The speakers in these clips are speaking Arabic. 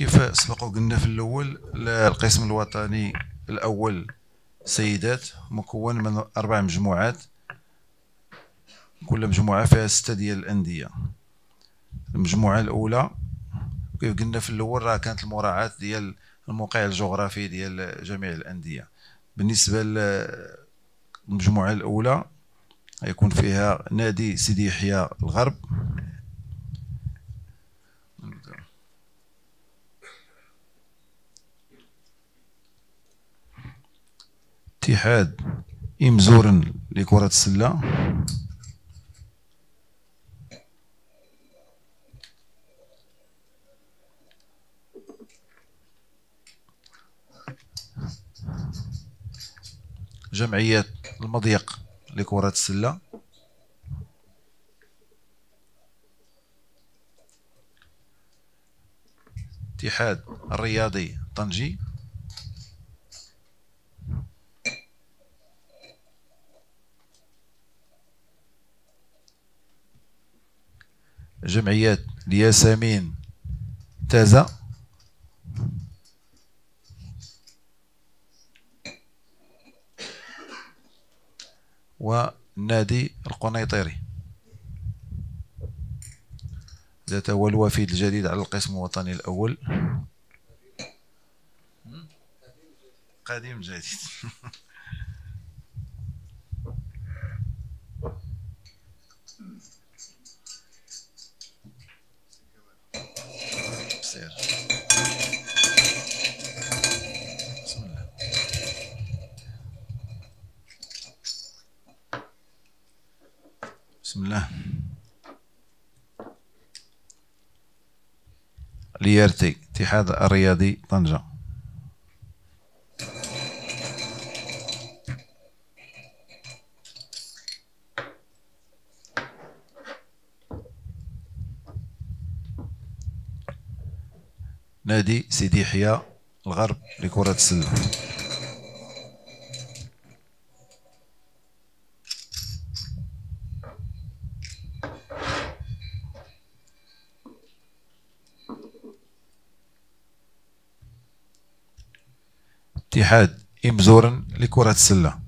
كيف سبق وقلنا في الأول القسم الوطني الأول سيدات مكون من أربع مجموعات. كل مجموعة فيها ستة ديال الأندية. المجموعة الأولى كيف قلنا في الأول راه كانت المراعاة ديال الموقع الجغرافي ديال جميع الأندية. بالنسبة للمجموعة الأولى يكون فيها نادي سيدي يحيى الغرب. اتحاد إمزورن لكرة السلة؟ جمعية المضيق لكرة السلة؟ اتحاد الرياضي طنجي؟ جمعيات الياسمين تازا والنادي القنيطري ذات هو الوفيد الجديد على القسم الوطني الأول. قديم جديد. بسم الله. ليرتي اتحاد الرياضي طنجة. نادي سيدي يحيى الغرب لكرة السلة. اتحاد إمزورن لكرة السلة.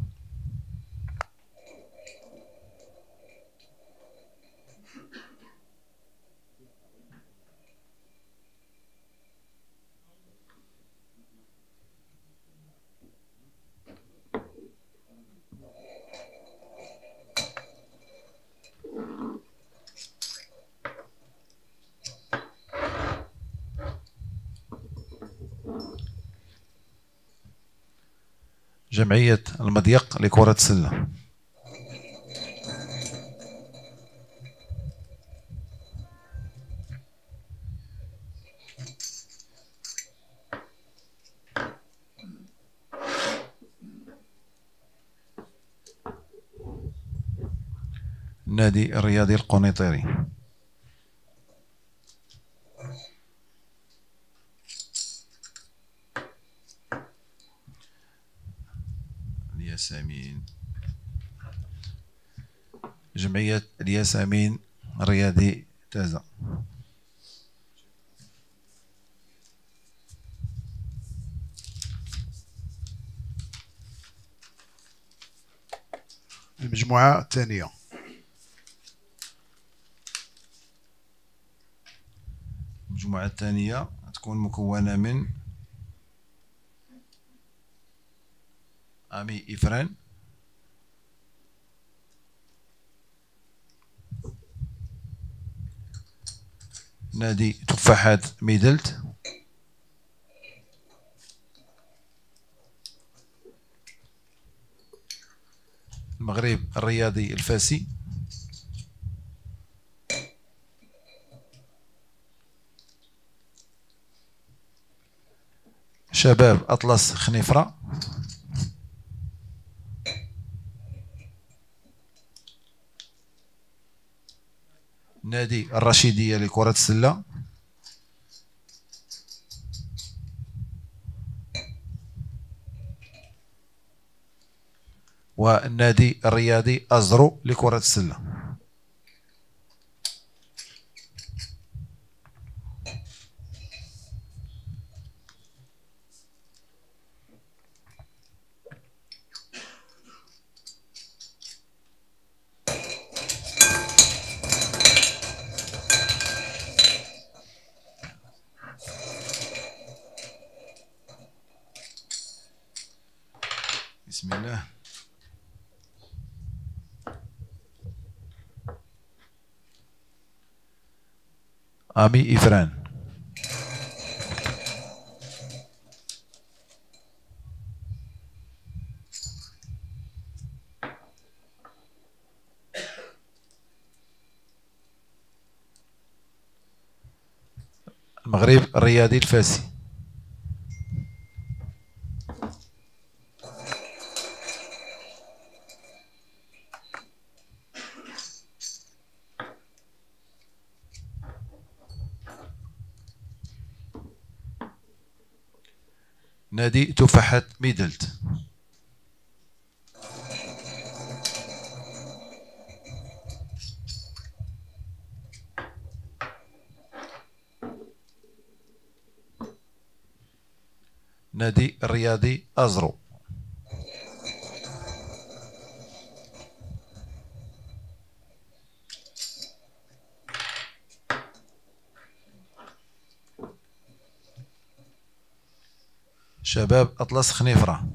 جمعية المضيق لكرة السلة. النادي الرياضي القنيطري. الياسمين. جمعية الياسمين الرياضي تازا المجموعة الثانية. المجموعة الثانية تكون مكونة من أمي إفران نادي تفاحات ميدلت المغرب الرياضي الفاسي شباب أطلس خنيفرة نادي الرشيدية لكرة السلة. والنادي الرياضي أزرو لكرة السلة بسم الله أمي إفران المغرب الرياضي الفاسي. نادي تفاحة ميدلت. نادي الرياضي أزرو. شباب أطلس خنيفرة.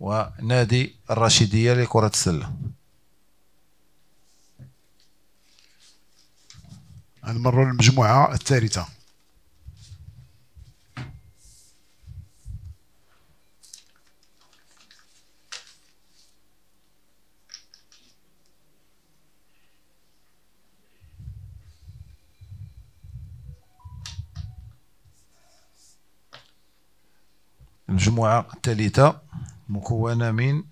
ونادي الرشيدية لكرة السلة. نمر للمجموعة الثالثة. المجموعة الثالثة مكونة من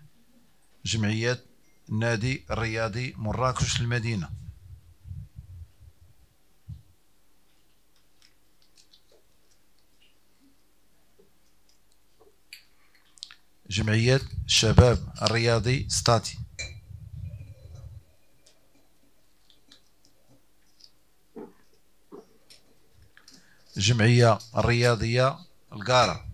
جمعية النادي الرياضي مراكش المدينة. جمعية الشباب الرياضي ستاتي. جمعية الرياضية القارة.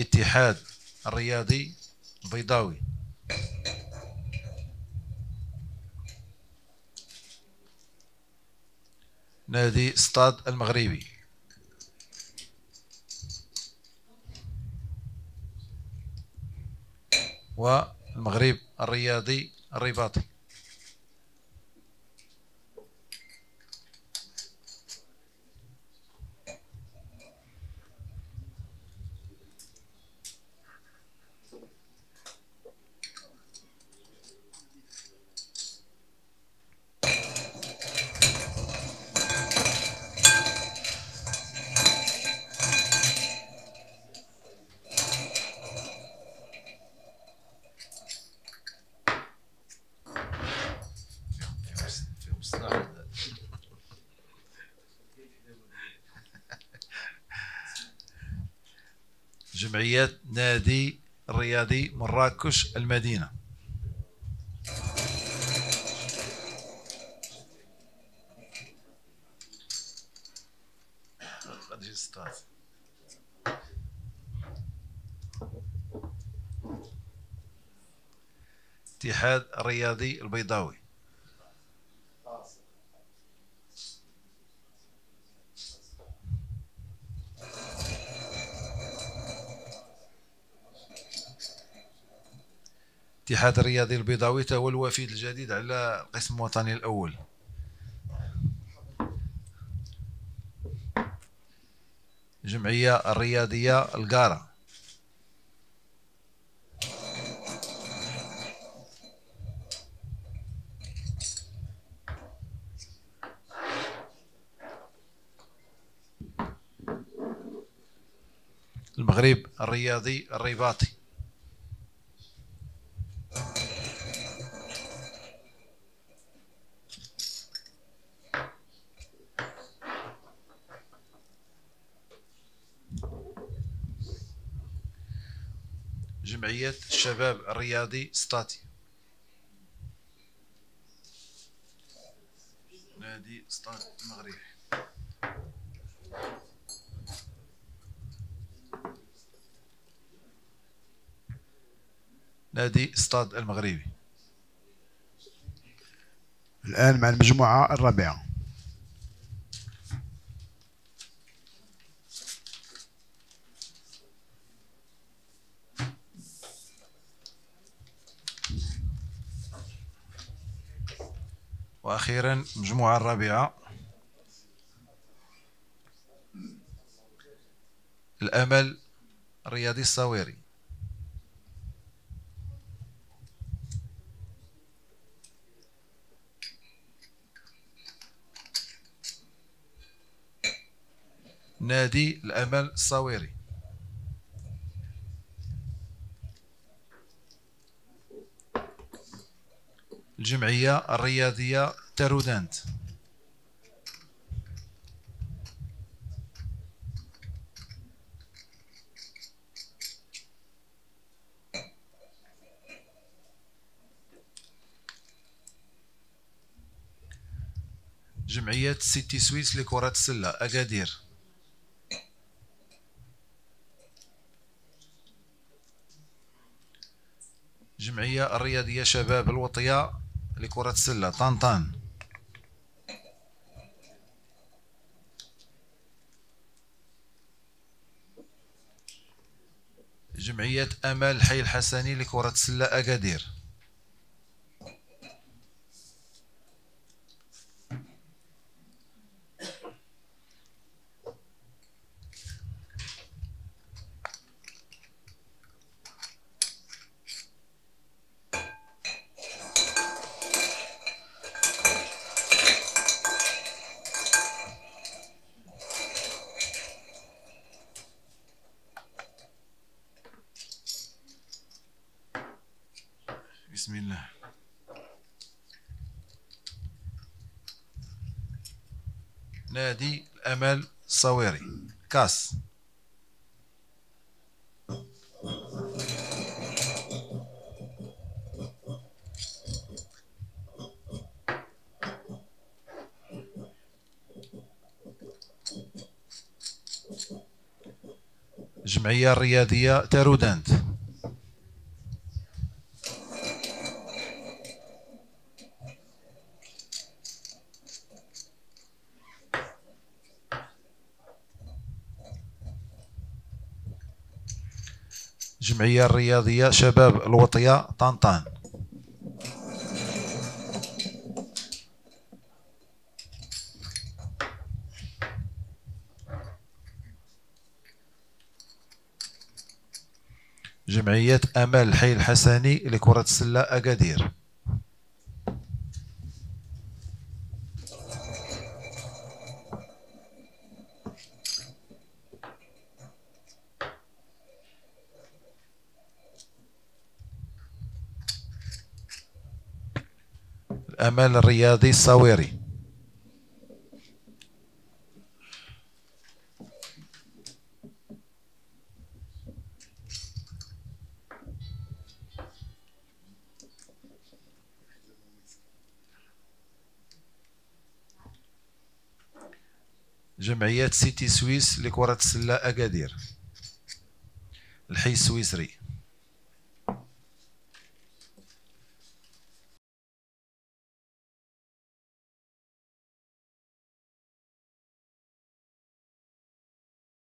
اتحاد الرياضي البيضاوي. نادي ستاد المغربي. والمغرب الرياضي الرباطي. جمعية نادي الرياضي مراكش المدينة. اتحاد الرياضي البيضاوي. الاتحاد الرياضي البيضاوي هو الوفيد الجديد على القسم الوطني الأول. الجمعية الرياضية القارة. المغرب الرياضي الرباطي الشباب الرياضي ستاتي. نادي ستاتي المغربي نادي ستاد المغربي الآن مع المجموعة الرابعة. وأخيرا المجموعه الرابعه الأمل الرياضي الصويري. نادي الأمل الصويري. الجمعية الرياضية تارودانت. جمعية سيتي سويس لكرة السلة أكادير. جمعية الرياضية شباب الوطية لكرة السلة طنطان جمعية أمل حي الحسني لكرة السلة أكادير بسم الله نادي الأمل الصويري. كاس. الجمعية الرياضية تارودانت الجمعية الرياضية شباب الوطية طنطان. جمعية أمل الحي الحسني لكرة السلة أكادير. الأمل الرياضي الصويري. جمعية سيتي سويس لكرة السلة أكادير. الحي السويسري.